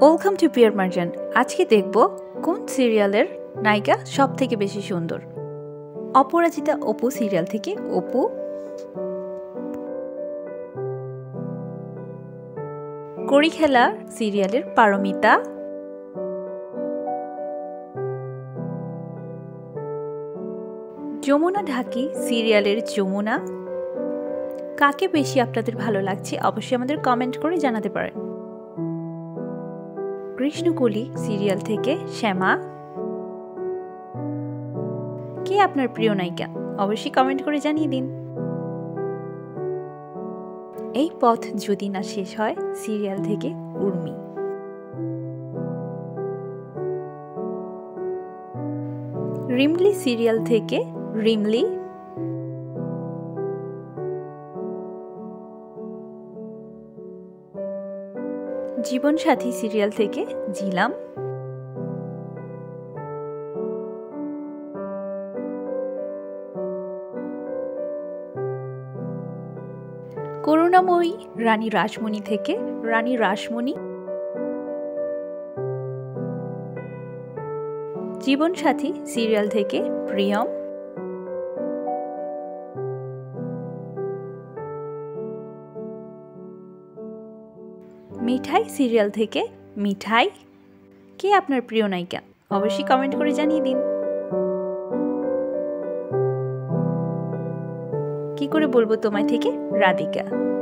Welcome to peer Marjan আজকে দেখব কোন সিরিয়ালের নায়িকা সব থেকে বেশি সুন্দর। অপরাজিতা অপু সিরিয়াল থেকে অপু। কড়ি খেলা সিরিয়ালের পারমিতা। যমুনা ঢাকি সিরিয়ালের যমুনা। কাকে বেশি আপনাদের ভালো লাগছে, অবশ্যই আমাদের কমেন্ট করে জানাতে পারেন। কৃষ্ণকলি সিরিয়াল থেকে শ্যামা। কে আপনার প্রিয় নায়িকা? অবশ্যই কমেন্ট করে জানিয়ে দিন। এই পথ যদি না শেষ হয়, সিরিয়াল থেকে উর্মি। রিমলি সিরিয়াল থেকে রিমলি জীবনসাথী সিরিয়াল থেকে জিলাম। করুণাময়ী রানী রাসমণি থেকে রানী রাসমণি। জীবনসাথী সিরিয়াল থেকে প্রিয়ম। মিঠাই সিরিয়াল থেকে মিঠাই। কে আপনার প্রিয় নায়িকা? অবশ্যই কমেন্ট করে জানিয়ে দিন। কি করে বলব তোমায় থেকে? রাধিকা।